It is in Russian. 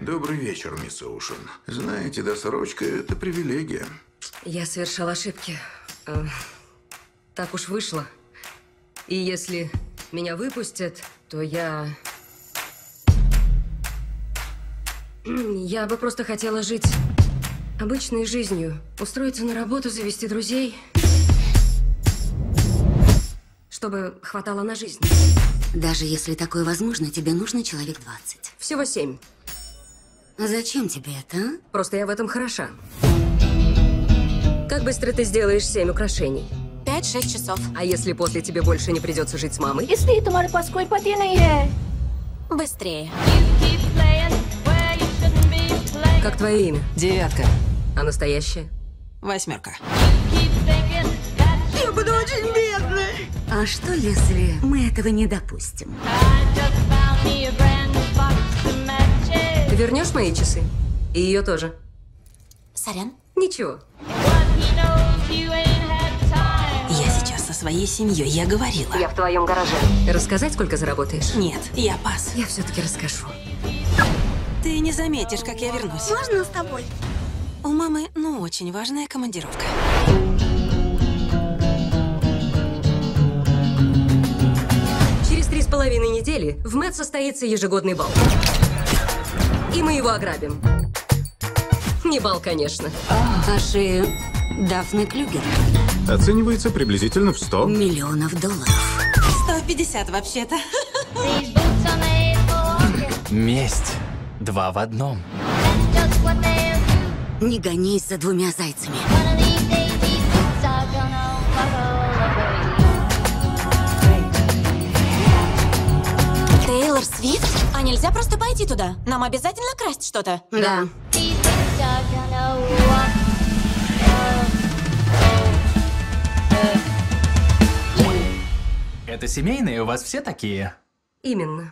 Добрый вечер, мисс Оушен. Знаете, досрочка – это привилегия. Я совершал ошибки. Э, Так уж вышло. И если меня выпустят, то я... Я бы просто хотела жить обычной жизнью. Устроиться на работу, завести друзей. Чтобы хватало на жизнь. Даже если такое возможно, тебе нужно человек 20. Всего семь. А зачем тебе это. А? Просто я в этом хороша. Как быстро ты сделаешь семь украшений? 5-6 часов. А если после тебе больше не придется жить с мамой? Если это мой поской Быстрее. Как твое имя? Девятка. А настоящее? Восьмерка. Я буду очень бедной. А что, если мы этого не допустим? Вернешь мои часы? И ее тоже. Сорян. Ничего. Я сейчас со своей семьей, я говорила. Я в твоем гараже. Рассказать, сколько заработаешь? Нет, я пас. Я все-таки расскажу. Ты не заметишь, как я вернусь. Можно с тобой? У мамы, ну, очень важная командировка. Через три с половиной недели в МЭД состоится ежегодный бал. И мы его ограбим. Не бал, конечно. А шею Дафны Клюгер. Оценивается приблизительно в 100. Миллионов долларов. 150 вообще-то. Месть. Два в одном. Не гонись за двумя зайцами. А нельзя просто пойти туда? Нам обязательно красть что-то? Да. Это семейные, у вас все такие? Именно.